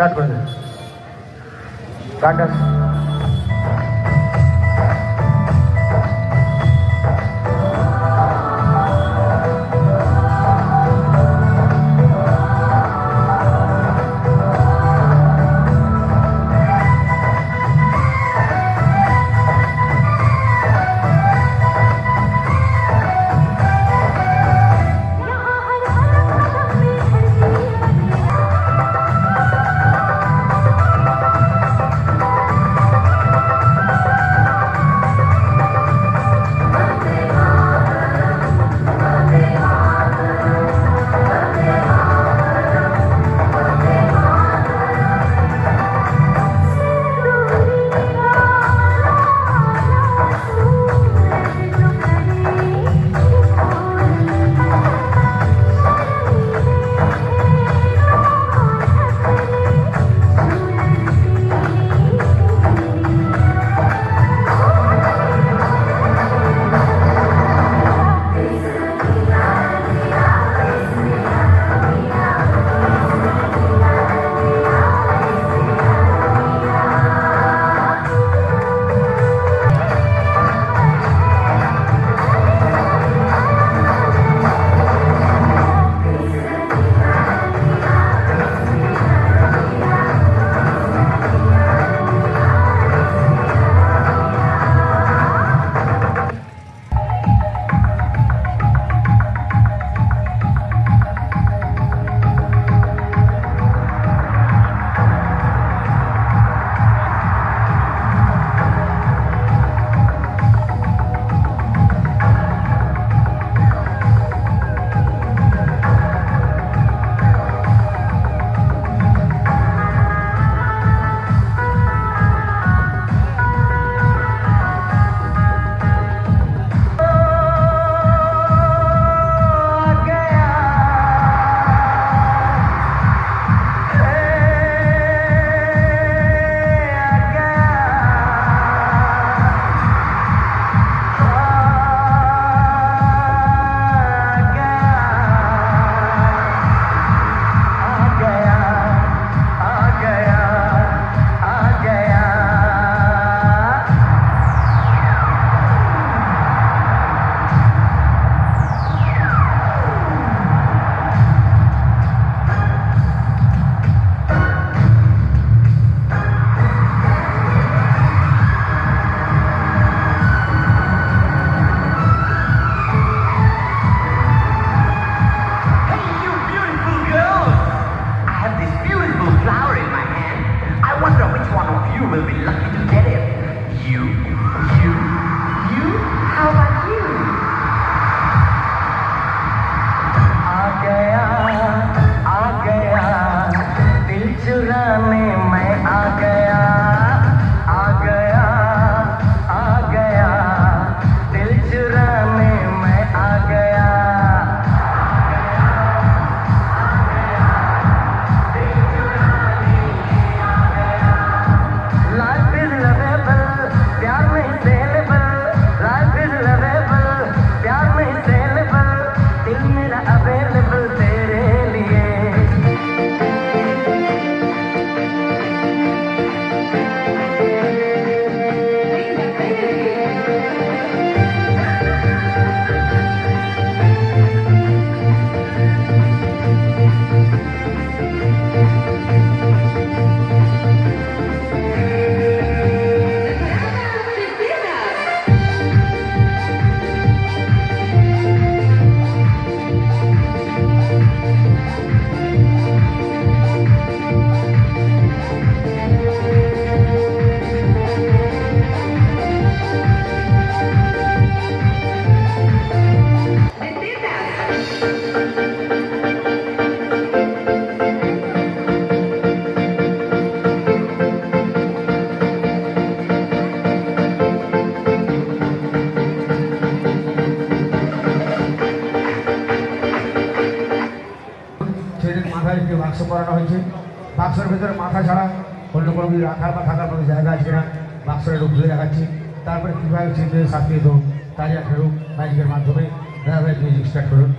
That was. God will be lucky to করানো হয়েছে। বাক্সের ভেতরে মাথা ছাড়া অন্য কোনো কিছু রাখার বা থাকার কোনো জায়গা আছে না। বাক্সটা একটু ধরে দেখাচ্ছি। তারপরে কীভাবে চিনতে সাপিয়ে দেবো তাজা ফেরুক মাইকের মাধ্যমে মিউজিক স্টার্ট করুন।